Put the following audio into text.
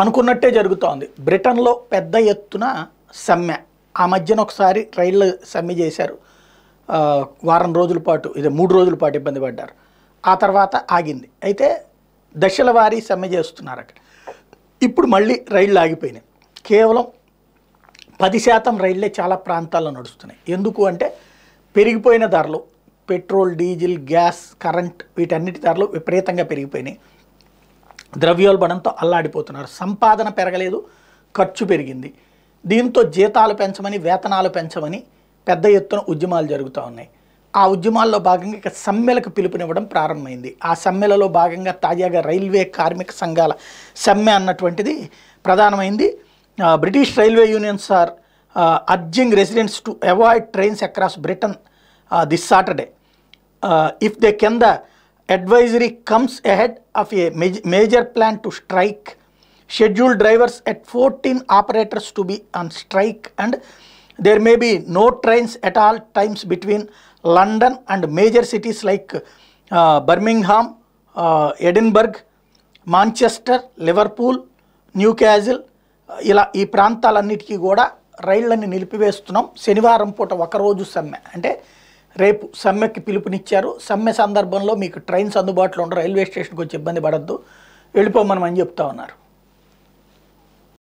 అనుకున్నట్టే జరుగుతోంది. బ్రిటన్లో పెద్ద ఎత్తున సమ్మె. ఆ మధ్యన ఒకసారి రైళ్ళు సమ్మె చేశారు. వారం రోజుల పాటు ఇది మూడు రోజుల పాటు ఇబ్బంది పడ్డారు. ఆ తర్వాత ఆగింది. అయితే దశల వారీ సమ్మె చేస్తున్నారు అక్కడ ఇప్పుడు మళ్ళీ రైళ్ళు ఆగిపోయినాయి. కేవలం పది శాతం రైళ్ళే చాలా ప్రాంతాల్లో నడుస్తున్నాయి. ఎందుకు అంటే పెరిగిపోయిన ధరలు పెట్రోల్ డీజిల్ గ్యాస్ కరెంట్ వీటన్నిటి ధరలు విపరీతంగా పెరిగిపోయినాయి. ద్రవ్యోల్బణంతో అల్లాడిపోతున్నారు. సంపాదన పెరగలేదు ఖర్చు పెరిగింది. దీంతో జీతాలు పెంచమని వేతనాలు పెంచమని పెద్ద ఎత్తున ఉద్యమాలు జరుగుతూ ఉన్నాయి. ఆ ఉద్యమాల్లో భాగంగా ఇక సమ్మెలకు పిలుపునివ్వడం ప్రారంభమైంది. ఆ సమ్మెలలో భాగంగా తాజాగా రైల్వే కార్మిక సంఘాల సమ్మె అన్నటువంటిది ప్రధానమైంది. British railway unions are urging residents to avoid trains across Britain this Saturday. If they can the advisory comes ahead of a maj- major plan to strike scheduled drivers at 14 operators to be on strike and there may be no trains at all times between london and major cities like uh, birmingham uh, edinburgh Manchester Liverpool Newcastle ఇలా ఈ ప్రాంతాలన్నిటికీ కూడా రైళ్ళని నిలిపివేస్తున్నాం శనివారం పూట ఒకరోజు సమ్మె అంటే రేపు సమ్మెకి పిలుపునిచ్చారు. సమ్మె సందర్భంలో మీకు ట్రైన్స్ అందుబాటులో ఉండరు రైల్వే స్టేషన్కి వచ్చి ఇబ్బంది పడద్దు. వెళ్ళిపోమని అని చెప్తా ఉన్నారు.